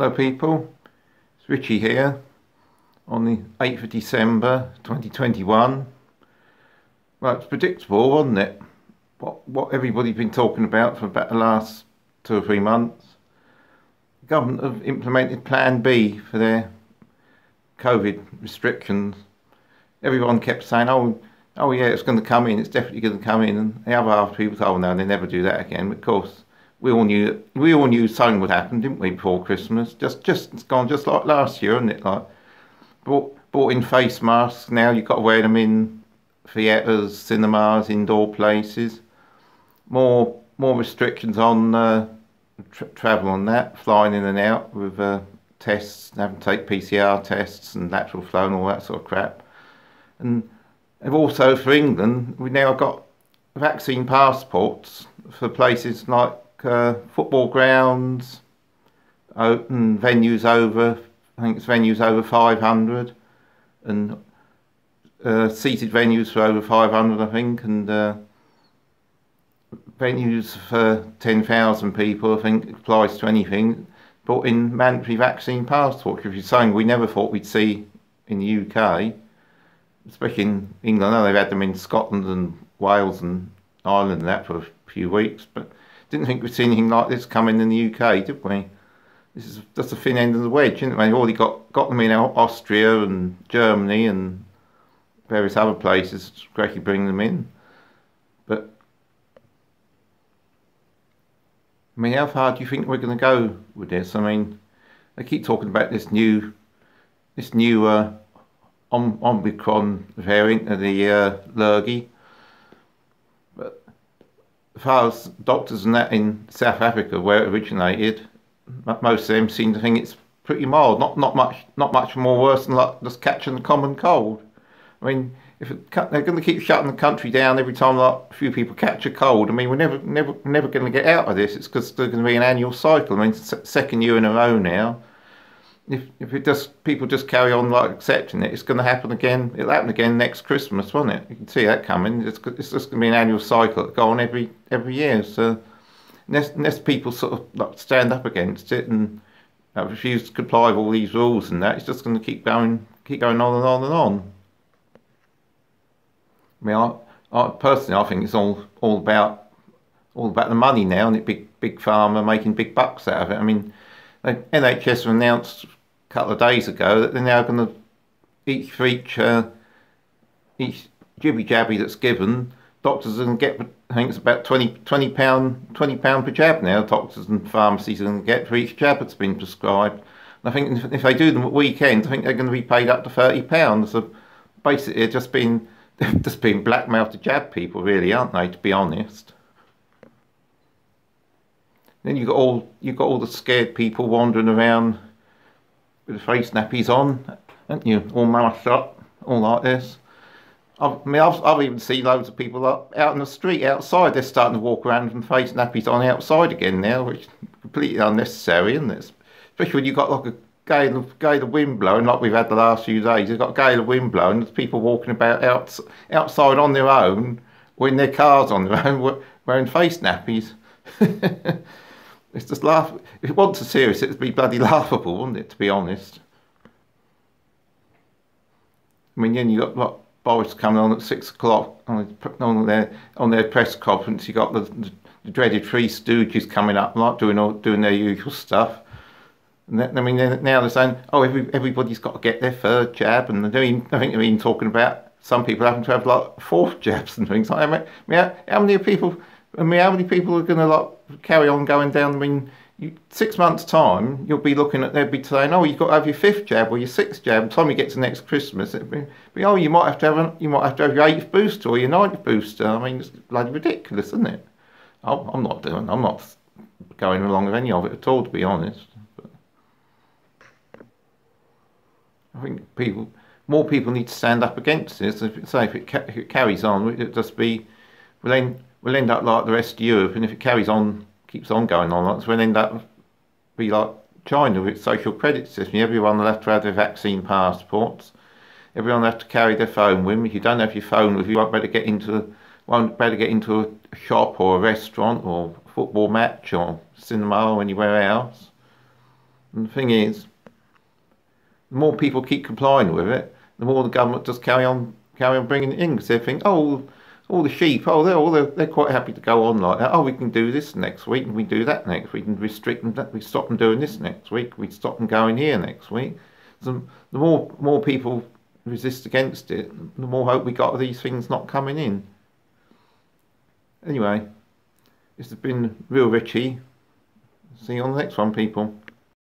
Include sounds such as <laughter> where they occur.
Hello people, it's Richy here on the 8th of December 2021. Well, it's predictable, wasn't it? What, what everybody's been talking about for about the last two or three months. The government have implemented Plan B for their COVID restrictions. Everyone kept saying, oh, oh yeah, it's going to come in, it's definitely going to come in. And the other half of people thought, oh no, they never do that again. But of course, we all knew we all knew something would happen, didn't we, before Christmas? Just just it's gone just like last year, isn't it? Like bought bought in face masks. Now you've got to wear them in theatres, cinemas, indoor places. More more restrictions on uh, tra travel on that, flying in and out with uh, tests, having to take PCR tests and lateral flow and all that sort of crap. And also for England, we now got vaccine passports for places like uh, football grounds, open venues over, I think it's venues over 500, and uh, seated venues for over 500, I think, and uh, venues for 10,000 people, I think applies to anything, but in mandatory vaccine passports, which is something we never thought we'd see in the UK, especially in England. I know they've had them in Scotland and Wales and Ireland and that for a few weeks, but didn't think we'd see anything like this coming in the UK, did we? This is just the thin end of the wedge, isn't it? We've already got, got them in Austria and Germany and various other places to gradually bring them in. But, I mean, how far do you think we're going to go with this? I mean, they keep talking about this new, this new uh, Omicron variant of the uh, Lurgy far as doctors and that in South Africa, where it originated, most of them seem to think it's pretty mild. Not not much not much more worse than like just catching the common cold. I mean, if it, they're going to keep shutting the country down every time like a few people catch a cold, I mean, we're never never never going to get out of this. It's because there's going to be an annual cycle. I mean, second year in a row now if if it just people just carry on like accepting it, it's going to happen again. It'll happen again next Christmas, won't it? You can see that coming. It's, it's just going to be an annual cycle that go on every every year. So unless, unless people sort of like stand up against it and uh, refuse to comply with all these rules and that, it's just going to keep going keep going on and on and on. I mean, I, I personally I think it's all all about all about the money now, and it big big pharma making big bucks out of it. I mean. NHS have announced couple of days ago that they're now going to each for each uh, each jibby jabby that's given, doctors to get I think it's about 20 20 pound 20 pound per jab now. Doctors and pharmacies to get for each jab that's been prescribed. And I think if they do them at weekends, I think they're going to be paid up to thirty pounds. So basically, they're just being <laughs> just being blackmailed to jab people, really, aren't they? To be honest. Then you got all you got all the scared people wandering around with the face nappies on, haven't you? All masked up, all like this. I've, I mean, I've, I've even seen loads of people up, out in the street outside. They're starting to walk around with face nappies on outside again now, which is completely unnecessary, isn't it? Especially when you've got like a gale of, gale of wind blowing, like we've had the last few days. You've got a gale of wind blowing. There's people walking about out, outside on their own, in their cars on their own, <laughs> wearing face nappies. <laughs> It's just laugh. If it wasn't serious, it'd be bloody laughable, wouldn't it? To be honest. I mean, then you got like Boris coming on at six o'clock on, on their on their press conference. You got the, the, dreaded Three Stooges coming up, like doing all doing their usual stuff. And then, I mean, now they're saying, oh, every, everybody's got to get their third jab, and they're. I think they're even talking about some people having to have like fourth jabs and things like that. I mean, how many people? I mean, how many people are going to like carry on going down. I mean, you, six months' time, you'll be looking at, they'll be saying, oh, you've got to have your fifth jab or your sixth jab. By the time you get to next Christmas, it'll be, be oh, you might have to have, a, you might have to have your eighth booster or your ninth booster. I mean, it's bloody ridiculous, isn't it? Oh, I'm not doing, I'm not going along with any of it at all, to be honest. But I think people, more people need to stand up against this. If it, say if it, ca if it carries on, it'll just be, well then we'll end up like the rest of Europe, and if it carries on, keeps on going on, that's we'll end up be like China with its social credit system. Everyone will have to have their vaccine passports. Everyone will have to carry their phone with them. If you don't have your phone with you, you won't better get into won't better get into a shop or a restaurant or a football match or cinema or anywhere else. And the thing is, the more people keep complying with it, the more the government just carry on carry on bringing it in because they think, oh, all the sheep, oh, they're all they're, they're quite happy to go on like that. Oh, we can do this next week, and we do that next week, and restrict them. that, We stop them doing this next week. We stop them going here next week. So the more more people resist against it, the more hope we got of these things not coming in. Anyway, this has been Real Richy. See you on the next one, people.